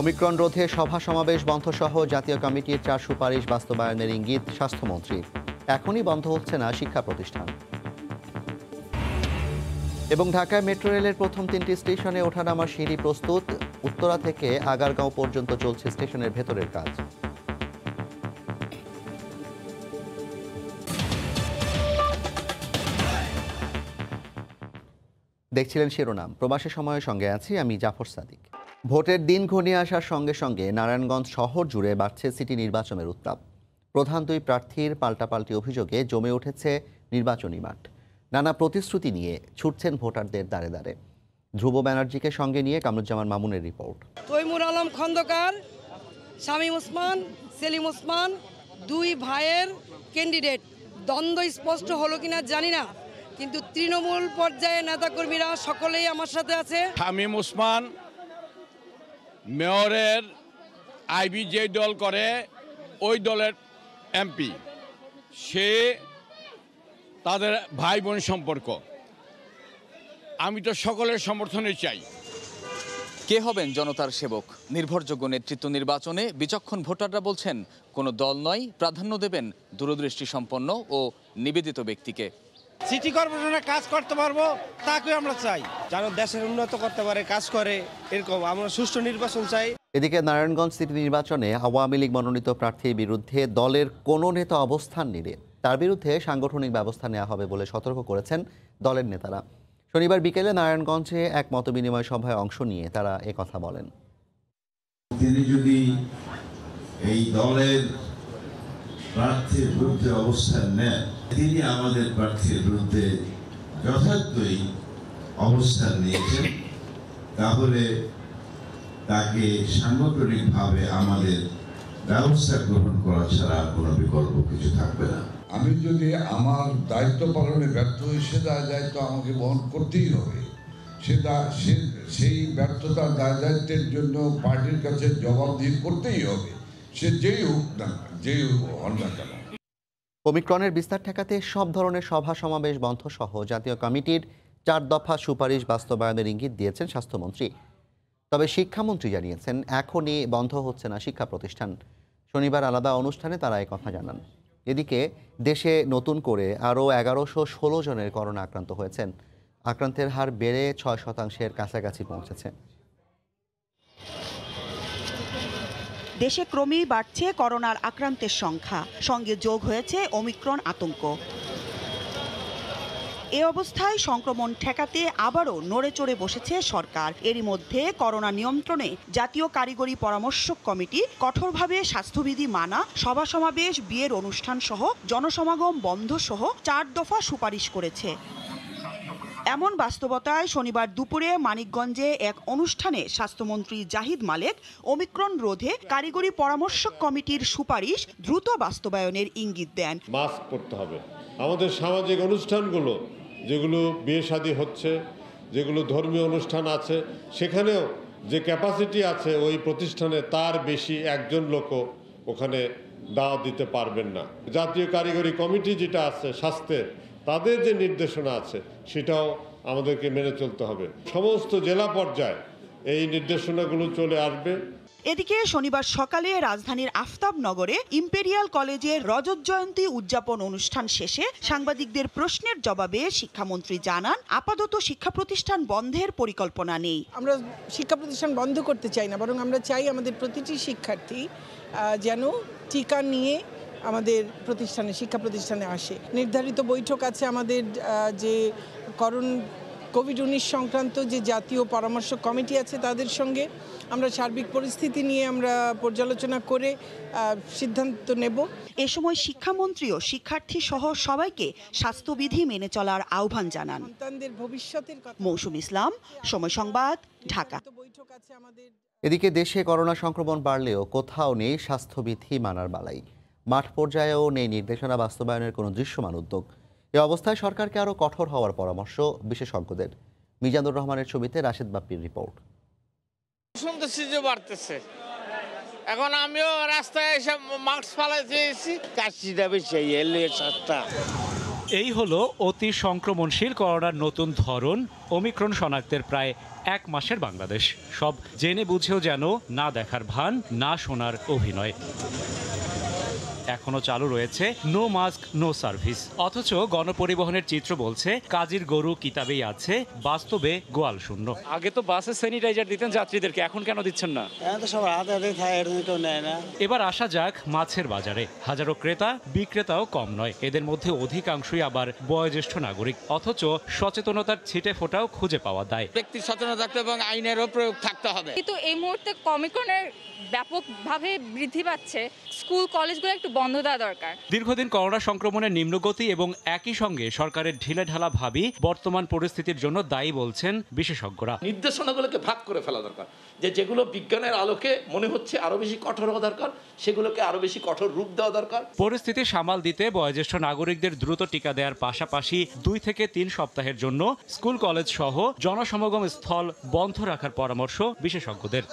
অমিক্রণ রোধে সভা সমাবেশ বন্ধসহ জাতীয় কমিটির চার সুপারিশ বাস্তবায়নের ইঙ্গিত স্বাস্থ্যমন্ত্রীর এখনই বন্ধ হচ্ছে না শিক্ষা প্রতিষ্ঠান। এবং ঢাকায় মেট্রো রেলের প্রথম তিনটি স্টেশনে ওঠানামার সিঁড়ি প্রস্তুত। উত্তরা থেকে আগারগাঁও পর্যন্ত চলছে স্টেশনের ভেতরের কাজ। দেখছিলেন শিরোনাম। প্রবাসী সময়ের সঙ্গে আছি আমি জাফর সাদিক। ভোটের দিন ঘনিয়ে আসার সঙ্গে সঙ্গে নারায়ণগঞ্জ শহর জুড়ে বাড়ছে সিটি নির্বাচনের উত্তাপ। প্রধান দুই প্রার্থীর পাল্টাপাল্টি অভিযোগে জমে উঠেছে নির্বাচনী মাঠ। নানা প্রতিশ্রুতি নিয়ে ছুটছেন ভোটারদের দ্বারে দ্বারে। ধ্রুব ব্যানার্জিকে সঙ্গে নিয়ে কামরুজ্জামান মামুনের রিপোর্ট। তৈমুর আলম খন্দকার শামীম ওসমান সেলিম ওসমান দুই ভাইয়ের ক্যান্ডিডেট। দ্বন্দ্ব স্পষ্ট হলো কিনা জানি না কিন্তু তৃণমূল পর্যায়ে নেতাকর্মীরা সকলেই আমার সাথে আছে। শামীম ওসমান মেয়রের আইবি যে দল করে, ওই দলের এমপি। সে তাদের ভাই বোন সম্পর্ক। আমি তো সকলের সমর্থনে চাই। কে হবেন জনতার সেবক? নির্ভরযোগ্য নেতৃত্ব নির্বাচনে বিচক্ষণ ভোটাররা বলছেন, কোনো দল নয়, প্রাধান্য দেবেন দূরদৃষ্টি সম্পন্ন ও নিবেদিত ব্যক্তিকে। সিটি কর্পোরেশনে কাজ করতে পারব তাকে আমরা চাই। যেন দেশের উন্নত করতে পারে কাজ করে এরকম আমরা সুষ্ঠু নির্বাচন চাই। এদিকে নারায়ণগঞ্জ সিটি নির্বাচনে আওয়ামী লীগ মনোনীত প্রার্থীর বিরুদ্ধে দলের কোনো নেতা অবস্থান নিলে তার বিরুদ্ধে সাংগঠনিক ব্যবস্থা নেওয়া হবে বলে সতর্ক করেছেন দলের নেতারা। শনিবার বিকেলে নারায়ণগঞ্জে এক মতবিনিময় সভায় অংশ নিয়ে তারা কথা বলেন। তিনি যদি এই দলের প্রার্থীর বিরুদ্ধে অবস্থান নেন। তিনি আমাদের প্রার্থীর বিরুদ্ধে যথার্থই অবস্থান নিয়েছেন। তাহলে তাকে সাংগঠনিকভাবে আমাদের ব্যবস্থা গ্রহণ করা ছাড়া কোনো বিকল্প কিছু থাকবে না। আমি যদি আমার দায়িত্ব পালনে ব্যর্থ হই, সে দায় দায়িত্ব আমাকে বহন করতেই হবে। সে- সেই ব্যর্থতার দায় দায়িত্বের জন্য পার্টির কাছে জবাবদিহি করতেই হবে। সে যেই হোক না ওমিক্রনের বিস্তার ঠেকাতে সব ধরনের সভা সমাবেশ বন্ধ সহ জাতীয় কমিটির চার দফা সুপারিশ বাস্তবায়নের ইঙ্গিত দিয়েছেন স্বাস্থ্যমন্ত্রী। তবে শিক্ষামন্ত্রী জানিয়েছেন, এখনই বন্ধ হচ্ছে না শিক্ষা প্রতিষ্ঠান। শনিবার আলাদা অনুষ্ঠানে তারা কথা জানান। এদিকে দেশে নতুন করে আরও এগারোশো ষোলো জনের করোনা আক্রান্ত হয়েছেন। আক্রান্তের হার বেড়ে ছয় শতাংশের কাছাকাছি পৌঁছেছে। দেশে ক্রমেই বাড়ছে করোনার আক্রান্তের সংখ্যা। সঙ্গে যোগ হয়েছে ওমিক্রন আতঙ্ক। এ অবস্থায় সংক্রমণ ঠেকাতে আবারও নড়ে চড়ে বসেছে সরকার। এরই মধ্যে করোনা নিয়ন্ত্রণে জাতীয় কারিগরি পরামর্শক কমিটি কঠোরভাবে স্বাস্থ্যবিধি মানা সভা সমাবেশ বিয়ের অনুষ্ঠান সহ জনসমাগম বন্ধ সহ চার দফা সুপারিশ করেছে। এমন বাস্তবতায় শনিবার দুপুরে মানিকগঞ্জে এক অনুষ্ঠানে স্বাস্থ্যমন্ত্রী জাহিদ মালেক ওমিক্রন রোধে কারিগরি পরামর্শক কমিটির সুপারিশ দ্রুত বাস্তবায়নের ইঙ্গিত দেন। মাস্ক পরতে হবে। আমাদের সামাজিক অনুষ্ঠানগুলো, যেগুলো বিয়ে শাদী হচ্ছে, যেগুলো ধর্মীয় অনুষ্ঠান আছে, সেখানেও যে ক্যাপাসিটি আছে ওই প্রতিষ্ঠানে তার বেশি একজন লোকও ওখানে দাওয়া দিতে পারবেন না। জাতীয় কারিগরি কমিটি যেটা আছে, স্বাস্থ্যের তাদের যে নির্দেশনা আছে সেটাও আমাদেরকে মেনে চলতে হবে। সমস্ত জেলা পর্যায়ে এই নির্দেশনাগুলো চলে আসবে। এদিকে শনিবার সকালে রাজধানীর আফতাবনগরে ইম্পেরিয়াল কলেজের রজত জয়ন্তী উদযাপন অনুষ্ঠান শেষে সাংবাদিকদের প্রশ্নের জবাবে শিক্ষামন্ত্রী জানান আপাতত শিক্ষা প্রতিষ্ঠান বন্ধের পরিকল্পনা নেই। আমরা শিক্ষা প্রতিষ্ঠান বন্ধ করতে চাই না বরং আমরা চাই আমাদের প্রতিটি শিক্ষার্থী যেন টিকা নিয়ে আমাদের প্রতিষ্ঠানে শিক্ষা প্রতিষ্ঠানে আসে। নির্ধারিত বৈঠক আছে আমাদের যে করণ কোভিড উনিশ সংক্রান্ত যে জাতীয় পরামর্শ কমিটি আছে তাদের সঙ্গে আমরা সার্বিক পরিস্থিতি নিয়ে আমরা পর্যালোচনা করে সিদ্ধান্ত নেব। এ সময় শিক্ষামন্ত্রীও শিক্ষার্থী সহ সবাইকে স্বাস্থ্যবিধি মেনে চলার আহ্বান জানান। সন্তানদের ভবিষ্যতের মৌসুম ইসলাম সময় সংবাদ ঢাকা। বৈঠক আছে আমাদের এদিকে দেশে করোনা সংক্রমণ বাড়লেও কোথাও নেই স্বাস্থ্যবিধি মানার বালাই। মাঠ পর্যায়েও নেই নির্দেশনা বাস্তবায়নের কোনো দৃশ্যমান উদ্যোগ। এ অবস্থায় সরকারকে আরও কঠোর হওয়ার পরামর্শ বিশেষজ্ঞদের। মিজানুর রহমানের ছবিতে রাশেদ বাপ্পির রিপোর্ট। শুনতেছি যে বাড়তেছে। এখন আমিও রাস্তায় এসে মাস্ক ফালাইতে এসেছি। কাশিটা বেশি এলে সস্তা এই হলো অতি সংক্রমণশীল করোনার নতুন ধরন ওমিক্রন শনাক্তের প্রায় এক মাসের বাংলাদেশ। সব জেনে বুঝেও যেন না দেখার ভান না শোনার অভিনয়। এখনও চালু রয়েছে নো মাস্ক নো সার্ভিস অথচ গণপরিবহনের চিত্র বলছে কাজীর গরু কিতাবেই আছে বাস্তবে গোয়াল শূন্য। আগে তো বাসে স্যানিটাইজার দিতেন যাত্রীদেরকে এখন কেন দিচ্ছেন না? এখন তো সব হাতে হাতে থাকে এর জন্য কেউ নেয় না। এবার আসা যাক মাছের বাজারে। হাজারো ক্রেতা বিক্রেতাও কম নয়। এদের মধ্যে অধিকাংশই আবার বয়োজ্যেষ্ঠ নাগরিক। অথচ সচেতনতার ছিটে ফোটাও খুঁজে পাওয়া দায়। ব্যক্তি সচেতন থাকতে এবং আইনেরও প্রয়োগ থাকতে হবে। কিন্তু এই মুহূর্তে কমিকনের ব্যাপকভাবে বৃদ্ধি পাচ্ছে। স্কুল কলেজগুলো একটু বন্ধ দেওয়া দরকার। দীর্ঘদিন করোনা সংক্রমণের নিম্নগতি এবং একই সঙ্গে সরকারের ঢিলেঢালা ভাবি বর্তমান পরিস্থিতির জন্য দায়ী বলছেন বিশেষজ্ঞরা। নির্দেশনাগুলোকে ভাগ করে ফেলা দরকার। যে যেগুলো বিজ্ঞানের আলোকে মনে হচ্ছে আরও বেশি কঠোর হওয়া দরকার সেগুলোকে আরও বেশি কঠোর রূপ দেওয়া দরকার। পরিস্থিতি সামাল দিতে বয়োজ্যেষ্ঠ নাগরিকদের দ্রুত টিকা দেওয়ার পাশাপাশি দুই থেকে তিন সপ্তাহের জন্য স্কুল কলেজ সহ জনসমাগম স্থল বন্ধ রাখার পরামর্শ বিশেষজ্ঞদের।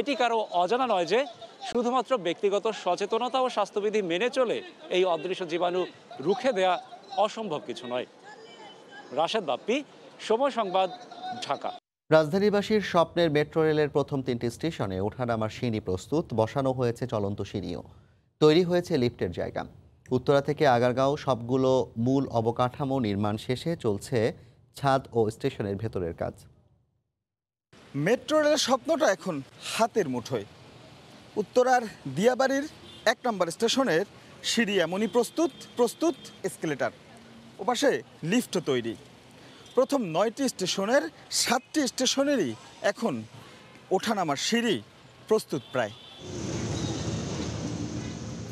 এটি কারও অজানা নয় যে শুধুমাত্র ব্যক্তিগত সচেতনতা ও স্বাস্থ্যবিধি মেনে চলে এই অদৃশ্য জীবাণু রুখে দেয়া অসম্ভব কিছু নয়। রাশেদ বাপ্পি সময় সংবাদ ঢাকা। রাজধানীবাসীর স্বপ্নের মেট্রো রেলের প্রথম তিনটি স্টেশনে ওঠানামার সিঁড়ি প্রস্তুত বসানো হয়েছে চলন্ত সিঁড়িও। তৈরি হয়েছে লিফটের জায়গা। উত্তরা থেকে আগারগাঁও সবগুলো মূল অবকাঠামো নির্মাণ শেষে চলছে ছাদ ও স্টেশনের ভেতরের কাজ। মেট্রো রেলের স্বপ্নটা এখন হাতের মুঠোয়। উত্তরার দিয়াবাড়ির এক নম্বর স্টেশনের সিঁড়ি এমনই প্রস্তুত প্রস্তুত এসকেলেটার ওপাশে লিফট তৈরি। প্রথম নয়টি স্টেশনের সাতটি স্টেশনেরই এখন ওঠানামার সিঁড়ি প্রস্তুত প্রায়।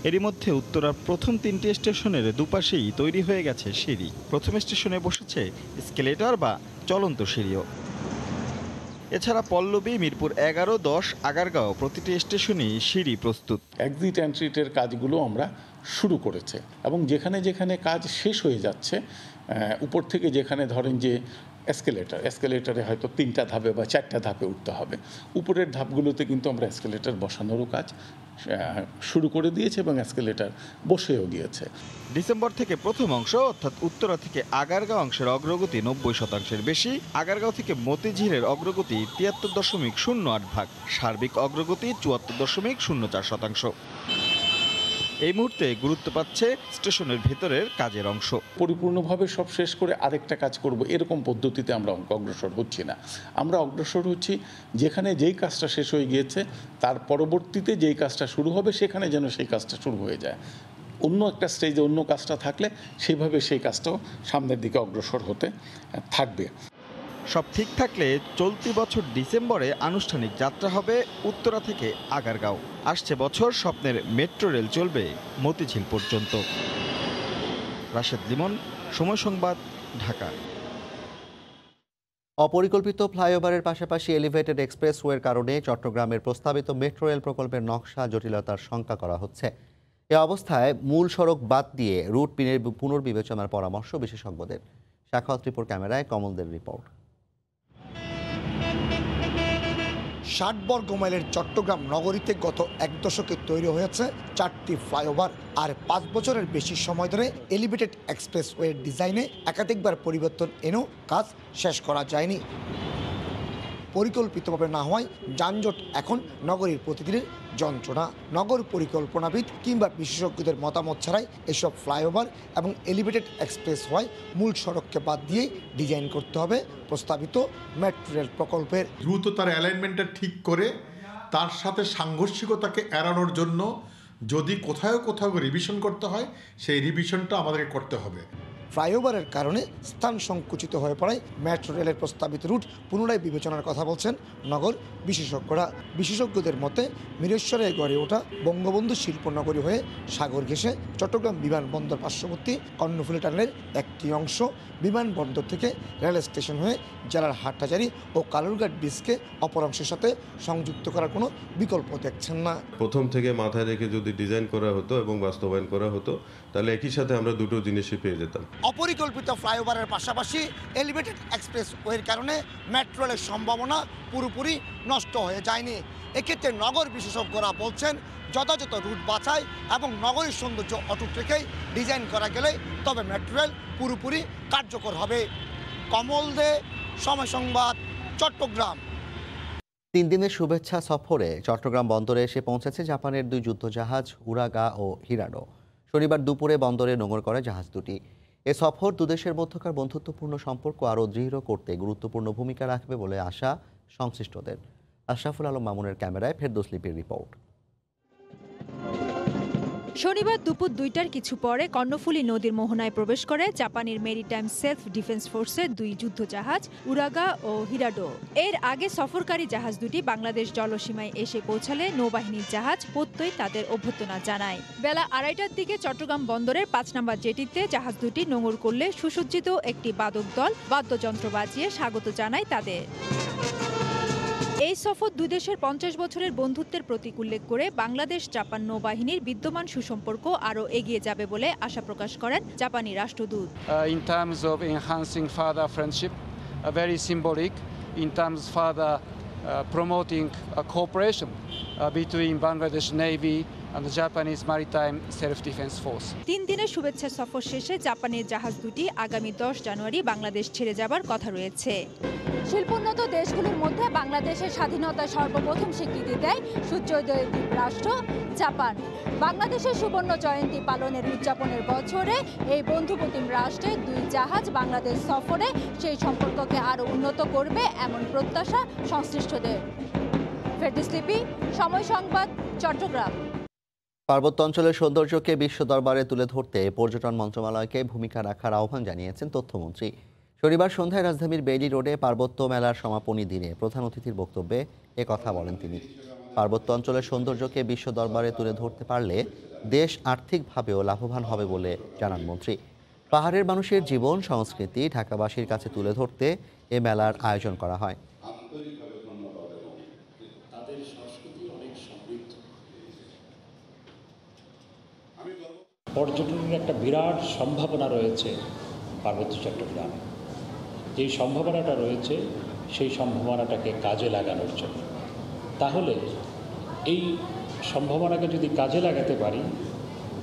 এরই মধ্যে উত্তরার প্রথম তিনটি স্টেশনের দুপাশেই তৈরি হয়ে গেছে সিঁড়ি। প্রথম স্টেশনে বসেছে স্কেলেটর বা চলন্ত সিঁড়িও। এছাড়া পল্লবী, মিরপুর এগারো, দশ, আগারগাঁও প্রতিটি স্টেশনেই সিঁড়ি প্রস্তুত। এক্সিট অ্যান্ট্রিটের কাজগুলো আমরা শুরু করেছে এবং যেখানে যেখানে কাজ শেষ হয়ে যাচ্ছে উপর থেকে যেখানে ধরেন যে এসকেলেটার এসকেলেটারে হয়তো তিনটা ধাপে বা চারটা ধাপে উঠতে হবে। উপরের ধাপগুলোতে কিন্তু আমরা এসকেলেটার বসানোরও কাজ শুরু করে দিয়েছে এবং এসকেলেটার বসেও গিয়েছে। ডিসেম্বর থেকে প্রথম অংশ, অর্থাৎ উত্তরা থেকে আগারগাঁও অংশের অগ্রগতি নব্বই শতাংশের বেশি, আগারগাঁও থেকে মতিঝিলের অগ্রগতি তিয়াত্তর দশমিক শূন্য আট ভাগ, সার্বিক অগ্রগতি চুয়াত্তর দশমিক শূন্য চার শতাংশ। এই মুহূর্তে গুরুত্ব পাচ্ছে স্টেশনের ভেতরের কাজের অংশ। পরিপূর্ণভাবে সব শেষ করে আরেকটা কাজ করব, এরকম পদ্ধতিতে আমরা অগ্রসর হচ্ছি না। আমরা অগ্রসর হচ্ছি যেখানে যেই কাজটা শেষ হয়ে গিয়েছে, তার পরবর্তীতে যেই কাজটা শুরু হবে সেখানে যেন সেই কাজটা শুরু হয়ে যায়। অন্য একটা স্টেজে অন্য কাজটা থাকলে সেইভাবে সেই কাজটাও সামনের দিকে অগ্রসর হতে থাকবে। সব ঠিক থাকলে চলতি বছর ডিসেম্বরে আনুষ্ঠানিক যাত্রা হবে উত্তরা থেকে আগারগাঁও। আসছে বছর স্বপ্নের মেট্রো রেল চলবে মতিঝিল পর্যন্ত। রাশেদ লিমন, সময় সংবাদ, ঢাকা। অপরিকল্পিত ফ্লাইওভারের পাশাপাশি এলিভেটেড এক্সপ্রেসওয়ের কারণে চট্টগ্রামের প্রস্তাবিত মেট্রো রেল প্রকল্পের নকশা জটিলতার শঙ্কা করা হচ্ছে। এ অবস্থায় মূল সড়ক বাদ দিয়ে রুট পিনের পুনর্বিবেচনার পরামর্শ বিশেষজ্ঞদের। শাখাত রিপোর্ট ক্যামেরায় কমলদের রিপোর্ট। ষাট বর্গ মাইলের চট্টগ্রাম নগরীতে গত এক দশকে তৈরি হয়েছে চারটি ফ্লাইওভার আর পাঁচ বছরের বেশি সময় ধরে এলিভেটেড এক্সপ্রেসওয়ের ডিজাইনে একাধিকবার পরিবর্তন এনেও কাজ শেষ করা যায়নি। পরিকল্পিতভাবে না হওয়ায় যানজট এখন নগরীর প্রতিদিনের যন্ত্রণা। নগর পরিকল্পনাবিদ কিংবা বিশেষজ্ঞদের মতামত ছাড়াই এসব ফ্লাইওভার এবং এলিভেটেড এক্সপ্রেস হওয়ায় মূল সড়ককে বাদ দিয়েই ডিজাইন করতে হবে প্রস্তাবিত মেট্রো রেল প্রকল্পের। দ্রুত তার অ্যালাইনমেন্টটা ঠিক করে তার সাথে সাংঘর্ষিকতাকে এড়ানোর জন্য যদি কোথাও কোথাও রিভিশন করতে হয়, সেই রিভিশনটা আমাদেরকে করতে হবে। ফ্লাইওভারের কারণে স্থান সংকুচিত হয়ে পড়ায় মেট্রো রেলের প্রস্তাবিত রুট পুনরায় বিবেচনার কথা বলছেন নগর বিশেষজ্ঞরা। বিশেষজ্ঞদের মতে মিরেশ্বরে গড়ে ওঠা বঙ্গবন্ধু শিল্পনগরী হয়ে সাগর ঘেঁষে চট্টগ্রাম বিমানবন্দর পার্শ্ববর্তী কর্ণফুলি টানেলের একটি অংশ বিমানবন্দর থেকে রেল স্টেশন হয়ে জেলার হাটহাজারি ও কালুরঘাট ব্রিজকে অপর অংশের সাথে সংযুক্ত করার কোনো বিকল্প দেখছেন না। প্রথম থেকে মাথায় রেখে যদি ডিজাইন করা হতো এবং বাস্তবায়ন করা হতো, তাহলে একই সাথে আমরা দুটো জিনিসই পেয়ে যেতাম। অপরিকল্পিত ফ্লাইওভারের পাশাপাশি এলিভেটেড এক্সপ্রেস ওয়ের কারণে মেট্রো রেলের সম্ভাবনা পুরোপুরি নষ্ট হয়ে যায়নি। এক্ষেত্রে নগর বিশেষজ্ঞরা বলছেন, যথাযথ রুট বাছাই এবং নগরীর সৌন্দর্য অটুট রেখেই ডিজাইন করা গেলে তবে মেট্রো রেল পুরোপুরি কার্যকর হবে। কমল দে, সময় সংবাদ, চট্টগ্রাম। তিন দিনের শুভেচ্ছা সফরে চট্টগ্রাম বন্দরে এসে পৌঁছেছে জাপানের দুই যুদ্ধজাহাজ উরাগা ও হিরাডো শনিবার দুপুরে বন্দরে নোঙর করে জাহাজ দুটি। এ সফর দুদেশের মধ্যকার বন্ধুত্বপূর্ণ সম্পর্ক আরও দৃঢ় করতে গুরুত্বপূর্ণ ভূমিকা রাখবে বলে আশা সংশ্লিষ্টদের। আশরাফুল আলম মামুনের ক্যামেরায় ফেরদোস লিপির রিপোর্ট। শনিবার দুপুর দুইটার কিছু পরে কর্ণফুলী নদীর মোহনায় প্রবেশ করে জাপানের মেরিটাইম সেলফ ডিফেন্স ফোর্সের দুই যুদ্ধজাহাজ, উরাগা ও হিরাডো। এর আগে সফরকারী জাহাজ দুটি বাংলাদেশ জলসীমায় এসে পৌঁছালে নৌবাহিনীর জাহাজ প্রত্যয় তাদের অভ্যর্থনা জানায়। বেলা আড়াইটার দিকে চট্টগ্রাম বন্দরের পাঁচ নম্বর জেটিতে জাহাজ দুটি নোঙর করলে সুসজ্জিত একটি বাদক দল বাদ্যযন্ত্র বাজিয়ে স্বাগত জানায় তাদের। এই সফর দুদেশের পঞ্চাশ বছরের বন্ধুত্বের প্রতি উল্লেখ করে বাংলাদেশ জাপান নৌবাহিনীর বিদ্যমান সুসম্পর্ক আরও এগিয়ে যাবে বলে আশা প্রকাশ করেন জাপানি রাষ্ট্রদূত। In terms of enhancing further friendship very symbolic in terms further promoting cooperation between Bangladesh navy তিন দিনের শুভেচ্ছা সফর শেষে জাপানের জাহাজ দুটি আগামী দশ জানুয়ারি বাংলাদেশ ছেড়ে যাবার কথা রয়েছে। শিল্পোন্নত দেশগুলোর মধ্যে বাংলাদেশের স্বাধীনতা সর্বপ্রথম স্বীকৃতি দেয় সূর্যোদয়ের দ্বীপ রাষ্ট্র, জাপান। বাংলাদেশের সুবর্ণ জয়ন্তী পালনের উদযাপনের বছরে এই বন্ধুপ্রতিম রাষ্ট্রের দুই জাহাজ বাংলাদেশ সফরে সেই সম্পর্ককে আরও উন্নত করবে এমন প্রত্যাশা সংশ্লিষ্টদের। ফেরদিসলিপি সময় সংবাদ, চট্টগ্রাম। পার্বত্য অঞ্চলের সৌন্দর্যকে বিশ্ব দরবারে তুলে ধরতে পর্যটন মন্ত্রণালয়কে ভূমিকা রাখার আহ্বান জানিয়েছেন তথ্যমন্ত্রী। শনিবার সন্ধ্যায় রাজধানীর বেইলি রোডে পার্বত্য মেলার সমাপনী দিনে প্রধান অতিথির বক্তব্যে এ কথা বলেন তিনি। পার্বত্য অঞ্চলের সৌন্দর্যকে বিশ্ব দরবারে তুলে ধরতে পারলে দেশ আর্থিকভাবেও লাভবান হবে বলে জানান মন্ত্রী। পাহাড়ের মানুষের জীবন, সংস্কৃতি ঢাকাবাসীর কাছে তুলে ধরতে এ মেলার আয়োজন করা হয়। পর্যটনের একটা বিরাট সম্ভাবনা রয়েছে পার্বত্য চট্টগ্রামে। যেই সম্ভাবনাটা রয়েছে, সেই সম্ভাবনাটাকে কাজে লাগানোর জন্য। তাহলে এই সম্ভাবনাকে যদি কাজে লাগাতে পারি,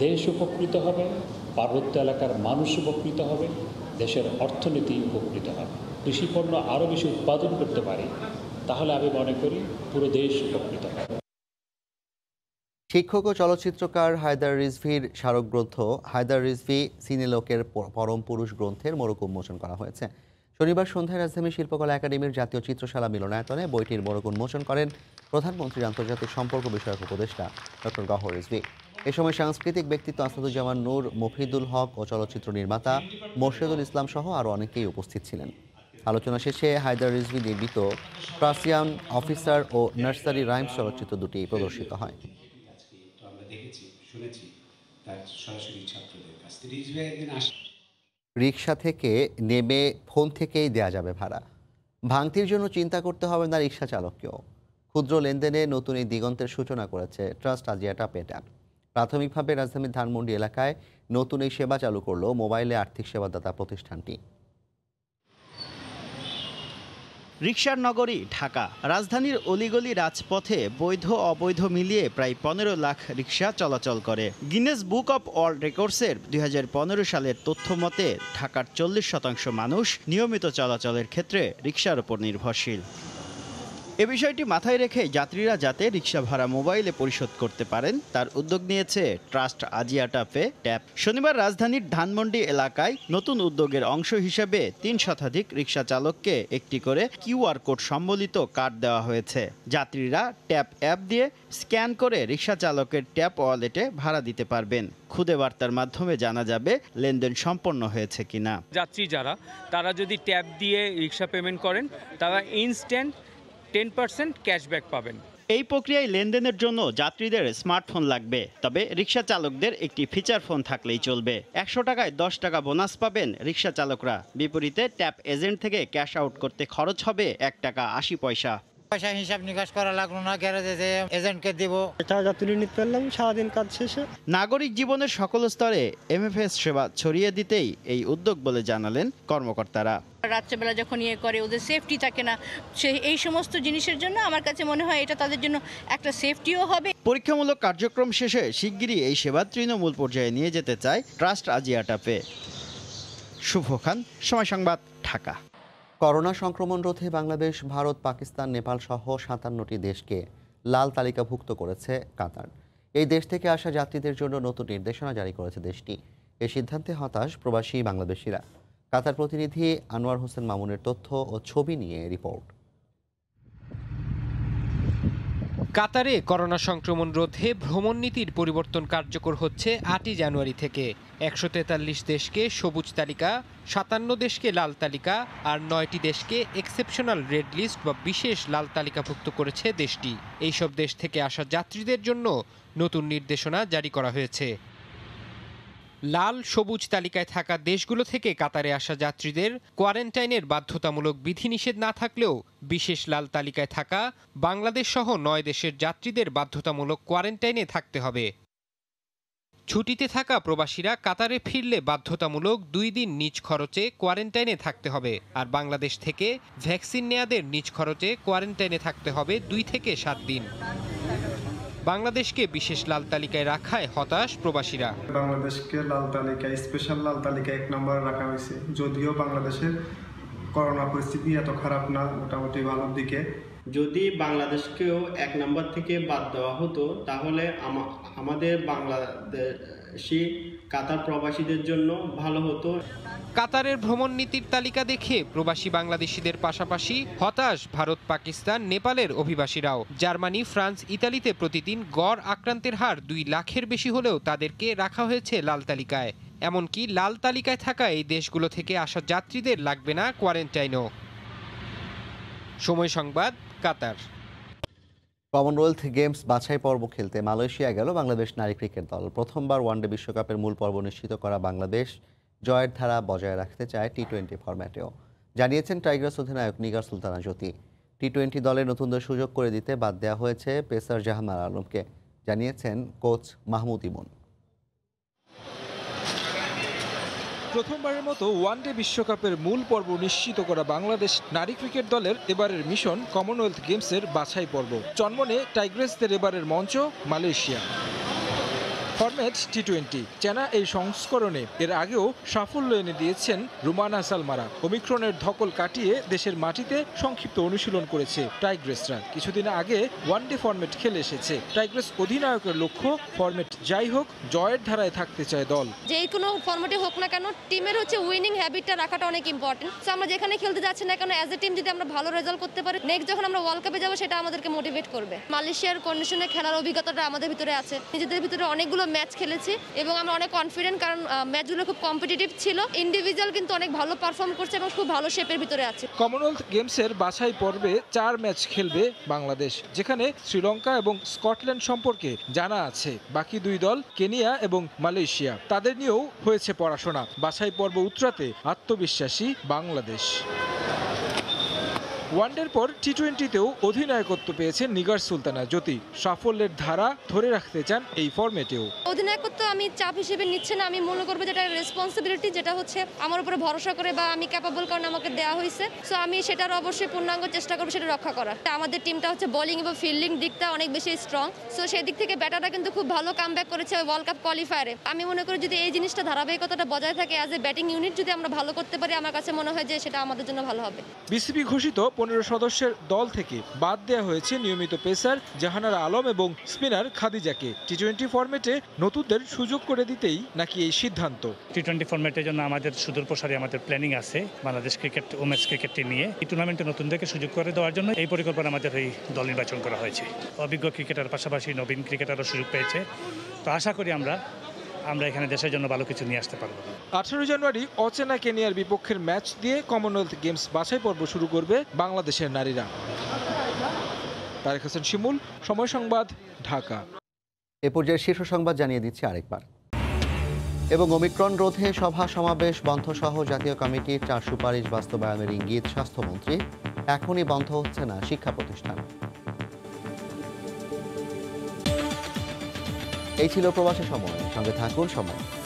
দেশ উপকৃত হবে, পার্বত্য এলাকার মানুষ উপকৃত হবে, দেশের অর্থনীতি উপকৃত হবে। কৃষিপণ্য আরও বেশি উৎপাদন করতে পারি, তাহলে আমি মনে করি পুরো দেশ উপকৃত হবে। শিক্ষক ও চলচ্চিত্রকার হায়দার রিজভির স্মারক গ্রন্থ হায়দার রিজভি সিনেলোকের পরম পুরুষ গ্রন্থের মোড়ক উন্মোচন করা হয়েছে। শনিবার সন্ধ্যায় রাজধানী শিল্পকলা একাডেমির জাতীয় চিত্রশালা মিলনায়তনে বইটির মোড়ক উন্মোচন করেন প্রধানমন্ত্রীর আন্তর্জাতিক সম্পর্ক বিষয়ক উপদেষ্টা ডক্টর গহর রিজভি। এ সময় সাংস্কৃতিক ব্যক্তিত্ব আসাদুজ্জামান নূর, মফিদুল হক ও চলচ্চিত্র নির্মাতা মোর্শেদুল ইসলাম সহ আরও অনেকেই উপস্থিত ছিলেন। আলোচনা শেষে হায়দার রিজভি নির্মিত প্রাসিয়ান অফিসার ও নার্সারি রাইমস চলচ্চিত্র দুটি প্রদর্শিত হয়। তার সরাসরি ছাত্রদের কাছ থেকে। একদিন রিক্সা থেকে নেমে ফোন থেকেই দেয়া যাবে ভাড়া। ভাঙতির জন্য চিন্তা করতে হবে না রিক্সা চালককেও। ক্ষুদ্র লেনদেনে নতুন এই দিগন্তের সূচনা করেছে ট্রাস্ট আজিয়াটা পেটা। প্রাথমিকভাবে রাজধানীর ধানমন্ডি এলাকায় নতুন এই সেবা চালু করল মোবাইলে আর্থিক সেবাদাতা প্রতিষ্ঠানটি। রিকশার নগরী, ঢাকা। রাজধানীর অলিগলি রাজপথে বৈধ অবৈধ মিলিয়ে প্রায় পনেরো লাখ রিকশা চলাচল করে। গিনেস বুক অব ওয়ার্ল্ড রেকর্ডসের দুই হাজার পনেরো সালের তথ্য মতে, ঢাকার চল্লিশ শতাংশ মানুষ নিয়মিত চলাচলের ক্ষেত্রে রিকশার উপর নির্ভরশীল। এ বিষয়টি মাথায় রেখে যাত্রীরা যাতে রিক্সা ভাড়া মোবাইলে পরিশোধ করতে পারেন, তার উদ্যোগ নিয়েছে ট্রাস্ট আজিয়াটা পে ট্যাপ। শনিবার রাজধানীর ধানমন্ডি এলাকায় নতুন উদ্যোগের অংশ হিসেবে তিন শতাধিক রিক্সা চালককে একটি করে কিউআর কোড সম্বলিত কার্ড দেওয়া হয়েছে। যাত্রীরা ট্যাপ অ্যাপ দিয়ে স্ক্যান করে রিক্সা চালকের ট্যাপ ওয়ালেটে ভাড়া দিতে পারবেন। খুদে বার্তার মাধ্যমে জানা যাবে লেনদেন সম্পন্ন হয়েছে কিনা। যাত্রী যারা, তারা যদি ট্যাপ দিয়ে রিক্সা পেমেন্ট করেন, তারা ইনস্ট্যান্ট টেন পার্সেন্ট ক্যাশব্যাক পাবেন। এই প্রক্রিয়ায় লেনদেনের জন্য যাত্রীদের স্মার্টফোন লাগবে, তবে রিক্সা চালকদের একটি ফিচার ফোন থাকলেই চলবে। একশো টাকায় দশ টাকা বোনাস পাবেন রিক্সা চালকরা। বিপরীতে ট্যাপ এজেন্ট থেকে ক্যাশ আউট করতে খরচ হবে এক টাকা আশি পয়সা। পয়সা হিসাব নিকাশ করা লাগল না গ্যারেজে যে এজেন্টকে দিব। টাকা তুলে নিতে পারলাম সারাদিন কাজ শেষে। নাগরিক জীবনের সকল স্তরে এমএফএস সেবা ছড়িয়ে দিতেই এই উদ্যোগ বলে জানালেন কর্মকর্তারা। রাত্রেবেলা যখন ইয়ে করে ওদের সেফটি থাকে না সে এই সমস্ত জিনিসের জন্য আমার কাছে মনে হয় এটা তাদের জন্য একটা সেফটিও হবে। পরীক্ষামূলক কার্যক্রম শেষে শিগগিরই এই সেবা তৃণমূল পর্যায়ে নিয়ে যেতে চায় ট্রাস্ট আজিয়াটাপে শুভ খান সময় সংবাদ ঢাকা। করোনা সংক্রমণ রোধে বাংলাদেশ, ভারত, পাকিস্তান, নেপাল সহ সাতান্নটি দেশকে লাল তালিকাভুক্ত করেছে কাতার। এই দেশ থেকে আসা যাত্রীদের জন্য নতুন নির্দেশনা জারি করেছে দেশটি। এ সিদ্ধান্তে হতাশ প্রবাসী বাংলাদেশিরা। কাতার প্রতিনিধি আনোয়ার হোসেন মামুনের তথ্য ও ছবি নিয়ে রিপোর্ট। কাতারে করোনা সংক্রমণ রোধে ভ্রমণ নীতির পরিবর্তন কার্যকর হচ্ছে আটই জানুয়ারি থেকে। একশো তেতাল্লিশ দেশকে সবুজ তালিকা, সাতান্ন দেশকে লাল তালিকা আর নয়টি দেশকে এক্সেপশনাল রেড লিস্ট বা বিশেষ লাল তালিকাভুক্ত করেছে দেশটি। এইসব দেশ থেকে আসা যাত্রীদের জন্য নতুন নির্দেশনা জারি করা হয়েছে। লাল সবুজ তালিকায় থাকা দেশগুলো থেকে কাতারে আসা যাত্রীদের কোয়ারেন্টাইনের বাধ্যতামূলক বিধিনিষেধ না থাকলেও বিশেষ লাল তালিকায় থাকা বাংলাদেশ সহ নয় দেশের যাত্রীদের বাধ্যতামূলক কোয়ারেন্টাইনে থাকতে হবে। ছুটিতে থাকা প্রবাসীরা কাতারে ফিরলে বাধ্যতামূলক দুই দিন নিজ খরচে কোয়ারেন্টাইনে থাকতে হবে আর বাংলাদেশ থেকে ভ্যাকসিন নেয়াদের নিজ খরচে কোয়ারেন্টাইনে থাকতে হবে দুই থেকে সাত দিন। বাংলাদেশকে বিশেষ লাল তালিকায় রাখায় হতাশ প্রবাসীরা। বাংলাদেশকে লাল তালিকায় স্পেশাল লাল তালিকায় এক নম্বরে রাখা হয়েছে। যদিও বাংলাদেশের করোনা পরিস্থিতি এত খারাপ না মোটামুটি ভালোর দিকে। যদি বাংলাদেশকেও এক নম্বর থেকে বাদ দেওয়া হতো তাহলে আমাদের বাংলাদেশি কাতার প্রবাসীদের জন্য ভালো হতো। কাতারের ভ্রমণ নীতির তালিকা দেখে প্রবাসী বাংলাদেশিদের পাশাপাশি হতাশ ভারত, পাকিস্তান, নেপালের অভিবাসীরাও। জার্মানি, ফ্রান্স, ইতালিতে প্রতিদিন গড় আক্রান্তের হার দুই লাখের বেশি হলেও তাদেরকে রাখা হয়েছে লাল তালিকায়। এমনকি লাল তালিকায় থাকা এই দেশগুলো থেকে আসা যাত্রীদের লাগবে না কোয়ারেন্টাইনও। সময় সংবাদ, কাতার। কমনওয়েলথ গেমস বাছাই পর্ব খেলতে মালয়েশিয়া গেল বাংলাদেশ নারী ক্রিকেট দল। প্রথমবার ওয়ানডে বিশ্বকাপের মূল পর্ব নিশ্চিত করা বাংলাদেশ জয়ের ধারা বজায় রাখতে চায় টি টোয়েন্টি ফরম্যাটেও। জানিয়েছেন টাইগার্স অধিনায়ক নিগার সুলতানা জ্যোতি। টি টোয়েন্টি দলে নতুনদের সুযোগ করে দিতে বাদ দেওয়া হয়েছে পেসার জাহামার আলমকে, জানিয়েছেন কোচ মাহমুদ ইমন। প্রথমবারের মতো ওয়ানডে বিশ্বকাপের মূল পর্ব নিশ্চিত করা বাংলাদেশ নারী ক্রিকেট দলের এবারের মিশন কমনওয়েলথ গেমসের বাছাই পর্ব চন্মনে টাইগ্রেসদের এবারের মঞ্চ মালয়েশিয়া। ফরম্যাট টি টোয়েন্টি চেনা এই সংস্করণে এর আগেও সাফল্য এনে দিয়েছেন রুমানা সালমারা। ওমিক্রনের ধকল কাটিয়ে দেশের মাটিতে সংক্ষিপ্ত অনুশীলন করেছে টাইগ্রেসরা। কিছুদিন আগে ওয়ানডে ফরম্যাট খেলে এসেছে। টাইগ্রেস অধিনায়কের লক্ষ্য ফরম্যাট যাই হোক, জয়ের ধারায় থাকতে চায় দল। যে কোনো ফর্মেটে হোক না কেন, টিমের হচ্ছে উইনিং হ্যাবিটটা রাখাটা অনেক ইম্পর্টেন্ট আমরা যেখানে খেলতে যাচ্ছি না কেন অ্যাজ এ টিম যদি আমরা ভালো রেজাল্ট করতে পারি নেক্সট যখন আমরা ওয়ার্ল্ড কাপে যাব, সেটা আমাদেরকে মোটিভেট করবে। মালয়েশিয়ার কন্ডিশনে খেলার অভিজ্ঞতাটা আমাদের ভিতরে আছে। নিজেদের ভিতরে অনেকগুলো ম্যাচ খেলেছি এবং আমরা অনেক কনফিডেন্ট কারণ ম্যাচগুলো খুব কম্পিটিটিভ ছিল। ইন্ডিভিজুয়াল কিন্তু অনেক ভালো পারফর্ম করছে এবং খুব ভালো শেপের ভিতরে আছে। কমনওয়েলথ গেমসের বাছাই পর্বে চার ম্যাচ খেলবে বাংলাদেশ, যেখানে শ্রীলঙ্কা এবং স্কটল্যান্ড সম্পর্কে জানা আছে। বাকি দুই দল কেনিয়া এবং মালয়েশিয়া, তাদের নিয়েও হয়েছে পড়াশোনা। বাছাই পর্ব উতরাতে আত্মবিশ্বাসী বাংলাদেশ। ওয়ানডের পর টি টোয়েন্টিতেও অধিনায়কত্ব পেয়েছেন নিগার সুলতানা। জ্যোতি সাফল্যের ধারা ধরে রাখতে চান এই ফরম্যাটেও। অধিনায়কত্ব আমি চাপ হিসেবে নিচ্ছে না আমি মনে করব যেটা রেসপন্সিবিলিটি যেটা হচ্ছে আমার উপরে ভরসা করে বা আমি ক্যাপাবল কারণ আমাকে দেওয়া হয়েছে। সো আমি সেটার অবশ্যই পূর্ণাঙ্গ চেষ্টা করব সেটা রক্ষা করার। আমাদের টিমটা হচ্ছে বোলিং এবং ফিল্ডিং দিকটা অনেক বেশি স্ট্রং সো সেই দিক থেকে ব্যাটাররা কিন্তু খুব ভালো কাম করেছে ওয়ার্ল্ড কাপ কোয়ালিফায়ারে আমি মনে করি যদি এই জিনিসটা ধারাবাহিকতাটা বজায় থাকে অ্যাজ এ ব্যাটিং ইউনিট যদি আমরা ভালো করতে পারি আমার কাছে মনে হয় যে সেটা আমাদের জন্য ভালো হবে। বিসিবি ঘোষিত পনেরো সদস্যের দল থেকে বাদ দেওয়া হয়েছে নিয়মিত পেসার জাহানারা আলম এবং স্পিনার খাদিজাকে। টি টোয়েন্টি ফরম্যাটে নতুনদের সুযোগ করে দিতেই নাকি এই সিদ্ধান্ত। টি টোয়েন্টি ফরম্যাটের জন্য আমাদের সুদূর প্রসারী আমাদের প্ল্যানিং আছে, বাংলাদেশ ক্রিকেট, ওমেন্স ক্রিকেটটি নিয়ে। এই টুর্নামেন্টে নতুনদেরকে সুযোগ করে দেওয়ার জন্য এই পরিকল্পনা আমাদের এই দল নির্বাচন করা হয়েছে। অভিজ্ঞ ক্রিকেটার পাশাপাশি নবীন ক্রিকেটারও সুযোগ পেয়েছে। তো আশা করি আমরা আমরা এখানে দেশের জন্য ভালো কিছু নিয়ে আসতে পারব। আঠারো জানুয়ারি অচেনা কেনিয়ার বিপক্ষের ম্যাচ দিয়ে কমনওয়েলথ গেমস বাছাই পর্ব শুরু করবে বাংলাদেশের নারীরা। তারেক হাসান শিমুল সময় সংবাদ ঢাকা। এ পর্যায়ে শীর্ষ সংবাদ জানিয়ে দিচ্ছি আরেকবার। এবং ওমিক্রন রোধে সভা সমাবেশ বন্ধ সহ জাতীয় কমিটির চার সুপারিশ বাস্তবায়নের ইঙ্গিত স্বাস্থ্যমন্ত্রী। এখনই বন্ধ হচ্ছে না শিক্ষা প্রতিষ্ঠান। এই ছিল প্রবাসী সময়। সঙ্গে থাকুন সময়।